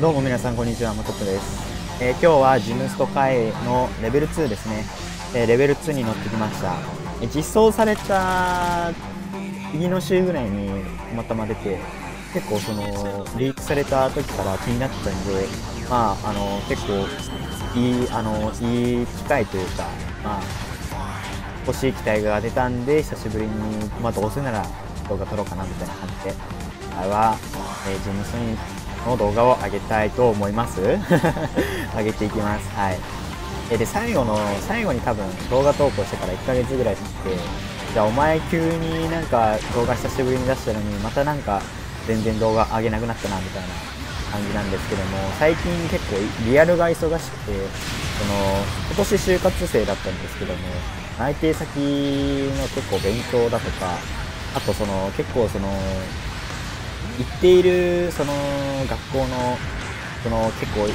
どうも皆さんこんにちは、マトップです、えー、今日はジムスト会のレベル2ですね、えー、レベル2に乗ってきました、えー、実装された次の週ぐらいにたまたま出て結構そのリークされた時から気になってたんでまああの結構いいあのいい機会というかまあ欲しい機体が出たんで久しぶりにまあどうせなら動画撮ろうかなみたいな感じで今は、えー、ジムスにの動画を上げたいと思います。上げていきます。はい。えで最後の最後に多分動画投稿してから1ヶ月ぐらい経ってじゃあお前急になんか動画久しぶりに出したのにまたなんか全然動画上げなくなったなみたいな感じなんですけども最近結構リアルが忙しくてその今年就活生だったんですけども内定先の結構勉強だとかあとその結構その行っているその学校のその結構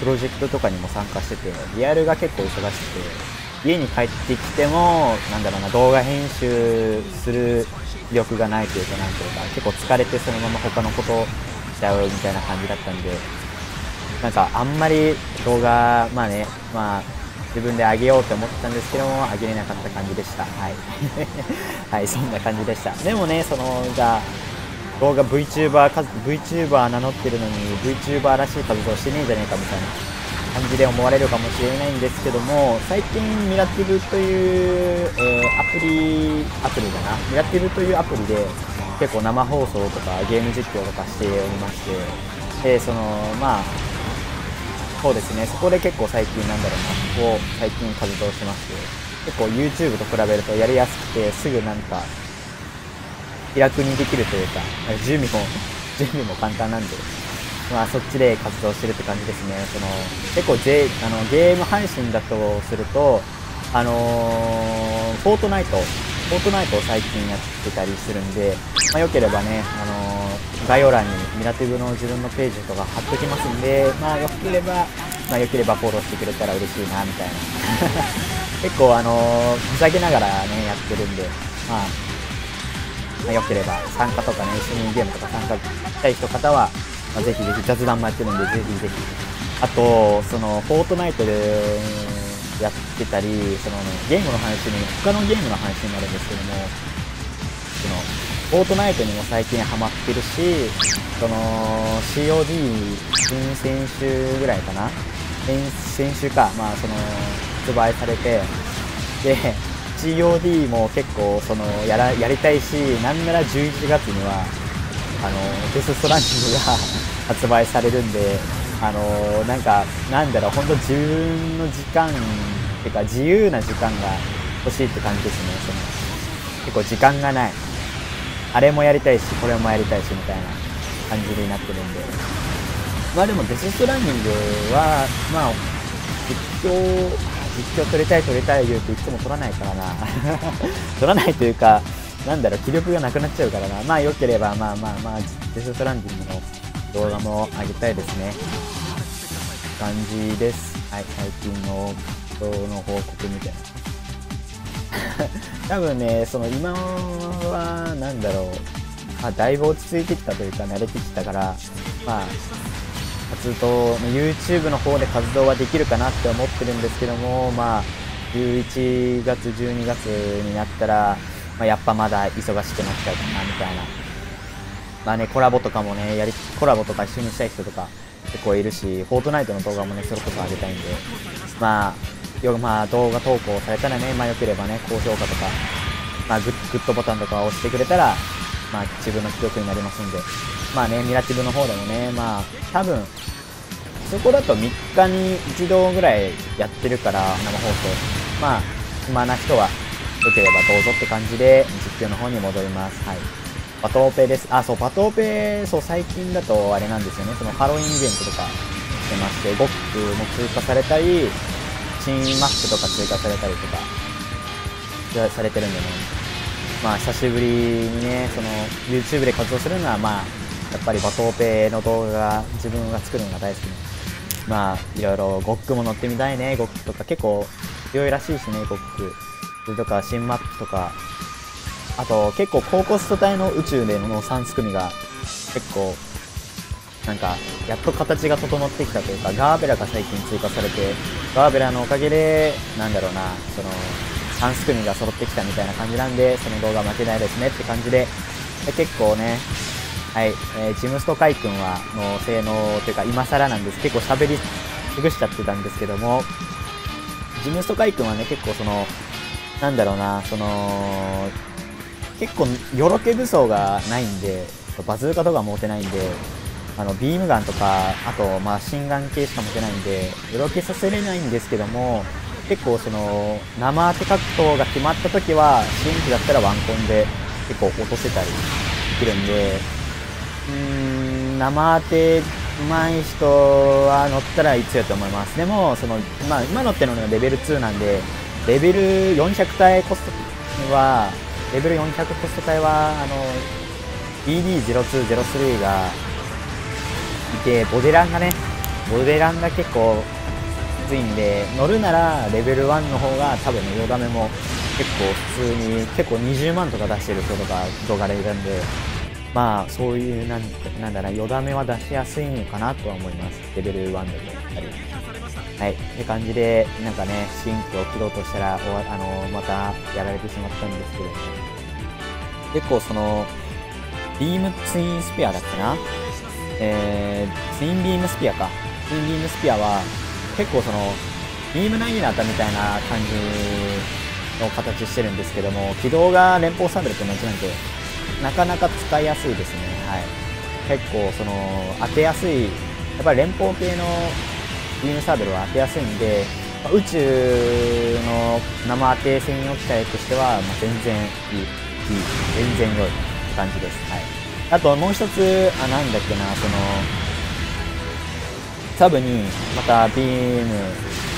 プロジェクトとかにも参加しててリアルが結構忙しくて家に帰ってきてもなんだろうな動画編集する力がないというかなんていうか結構疲れてそのまま他のことしちゃうみたいな感じだったんでなんかあんまり動画まあねまあ自分であげようって思ってたんですけどもあげれなかった感じでした。はい。はいそんな感じでした。でもねそのじゃあ動画 VTuber, VTuber 名乗ってるのに VTuber らしい活動してねえんじゃねえかみたいな感じで思われるかもしれないんですけども最近ミラティブという、えー、アプリアプリだな。ミラティブというアプリで結構生放送とかゲーム実況とかしておりましてでそのまあそうですね。そこで結構最近なんだろうな。こう最近活動してまして。結構 YouTube と比べるとやりやすくてすぐなんか気楽にできるというか、準備も、準備も簡単なんで、まあそっちで活動してるって感じですね。その、結構、J、あの、ゲーム配信だとすると、あのー、フォートナイト、フォートナイトを最近やってたりするんで、まあ良ければね、あのー、概要欄にミラティブの自分のページとか貼っときますんで、まあ良ければ、まあ良ければフォローしてくれたら嬉しいな、みたいな。結構あのー、ふざけながらね、やってるんで、まあ、まあ、よければ参加とかね、一緒にゲームとか参加したい人方は、まあ、ぜひぜひ雑談もやってるんで、ぜひぜひ。あと、その、フォートナイトでやってたり、そのね、ゲームの話に、他のゲームの話になるんですけども、その、フォートナイトにも最近ハマってるし、その、COD、先週ぐらいかな？先週か、まあ、その、発売されて、で、COD も結構そのやらやりたいし、なんなら11月には、あの、デスストランディングが 発売されるんで、あの、なんか、なんだろう、本当自分の時間っ、ていうか自由な時間が欲しいって感じですね。その結構時間がない。あれもやりたいし、これもやりたいし、みたいな感じになってるんで。まあでもデスストランディングは、まあ、実況実況撮りたい撮りたい言うていつも撮らないからな。撮らないというかなんだろう気力がなくなっちゃうからな。まあ良ければまあまあまあデストランディングの動画も上げたいですね。感じです。はい最近の人の報告みたいな。多分ねその今はなんだろう。あ、だいぶ落ち着いてきたというか慣れてきたからまあ活動、YouTube の方で活動はできるかなって思ってるんですけども、まあ、11月、12月になったら、まあ、やっぱまだ忙しくなっちゃうかな、みたいな。まあね、コラボとかもね、やり、コラボとか一緒にしたい人とか結構いるし、フォートナイトの動画もね、それこそ上げたいんで、まあ、よまあ、動画投稿されたらね、まあ良ければね、高評価とか、まあグッ、グッドボタンとか押してくれたら、まあ自分の記録になりますんで、まあね、ミラティブの方でもね、まあ、多分、そこだと3日に1度ぐらいやってるから、生放送。まあ、暇な人は、良ければどうぞって感じで、実況の方に戻ります。はい。バトオペです。あ、そう、バトオペ、そう、最近だとあれなんですよね。そのハロウィンイベントとかしてまして、ゴックも追加されたり、新マップとか追加されたりとか、されてるんでね。まあ、久しぶりにね、その、YouTube で活動するのは、まあ、やっぱりバトオペの動画が自分が作るのが大好きでまあ、いろいろゴックも乗ってみたいね、ゴックとか結構強いらしいしね、ゴック。それとか、新マップとか、あと結構高コスト帯の宇宙での3組が結構なんか、やっと形が整ってきたというか、ガーベラが最近追加されて、ガーベラのおかげで、なんだろうな、その、3組が揃ってきたみたいな感じなんで、その動画負けないですねって感じで、で結構ね、はい、えー、ジムストカイ君は、の性能というか、今更なんです。結構喋り尽くしちゃってたんですけども、ジムストカイ君はね、結構その、なんだろうな、その、結構、よろけ武装がないんで、バズーカとか持てないんで、あの、ビームガンとか、あと、まあ、心眼系しか持てないんで、よろけさせれないんですけども、結構その、生当て格闘が決まった時は、新規だったらワンコンで結構落とせたりできるんで、うん、生当て上手い人は乗ったらいつやと思います。でも、その、まあ、今乗ってるのがレベル2なんで、レベル400体コストは、レベル400コスト体は、あの、ED0203 がいて、ボデランがね、ボデランが結構ついんで、乗るならレベル1の方が多分ね、よだめも結構普通に、結構20万とか出してる人とか動画でいるんで、まあ、そういう、なんなんだな、よだめは出しやすいのかなとは思います。レベル1だと、やっぱり。はい。って感じで、なんかね、新規を切ろうとしたら、おあの、またやられてしまったんですけど、結構その、ビームツインスペアだったな？えー、ツインビームスピアか。ツインビームスピアは、結構その、ビームナギナタみたいな感じの形してるんですけども、軌道が連邦サーベルと同じなんで、なかなか使いやすいですね。はい。結構その、当てやすい、やっぱり連邦系のビームサーベルは当てやすいんで、宇宙の生当て専用機体としては、まあ、全然いい、いい、全然良い感じです。はい。あともう一つ、あ、なんだっけな、その、サブにまたビーム、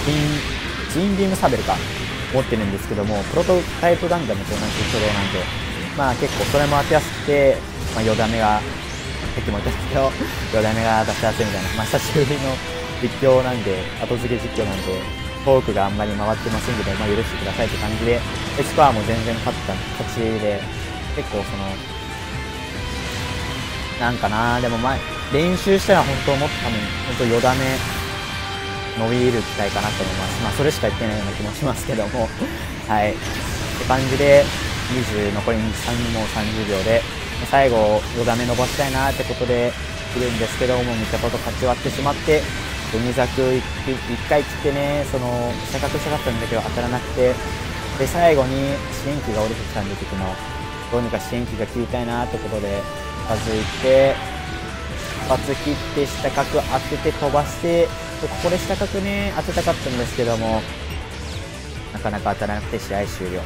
ビン、ツインビームサベルか、持ってるんですけども、プロトタイプガンダムと同じ挙動なんで、まあ結構それも当てやすくて、まあ、よだめが、さっきも言ったんですけど、よだめが出しやすいみたいな、まあ久しぶりの実況なんで、後付け実況なんで、トークがあんまり回ってませんけど、まあ許してくださいって感じで、スコアも全然勝った、勝ちで、結構その、なんかなでもまあ、練習したら本当もっと多分、本当よだめ、伸びる機会かなと思います。まあそれしか言ってないような気もしますけども、はい。って感じで、20残り3もう30秒で最後よだめ伸ばしたいなってことでいるんですけども味方と勝ち割ってしまって海ザク 1, 回切ってねその下角したかったんだけど当たらなくてで最後に支援機が降りてきたんで敵のどうにか支援機が切りたいなってことで近づいて発切って下角当てて飛ばしてここで下角ね当てたかったんですけどもなかなか当たらなくて試合終了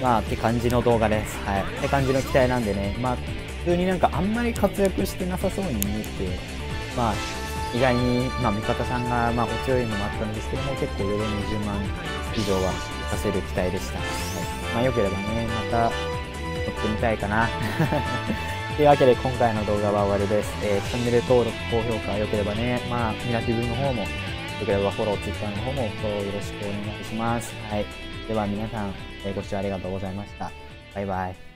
まあ、って感じの動画です。はい。って感じの期待なんでね、まあ、普通になんかあんまり活躍してなさそうに見えて、まあ、意外に、まあ、味方さんが、まあ、お強いのもあったんですけども、結構、より20万以上は出せる期待でした。はい。まあ、良ければね、また、撮ってみたいかな。というわけで、今回の動画は終わりです。えー、チャンネル登録、高評価良ければね、まあ、ミラティブの方も、よければフォロー、Twitter の方もフォローよろしくお願いします。はい。では皆さんえ、ご視聴ありがとうございました。バイバイ。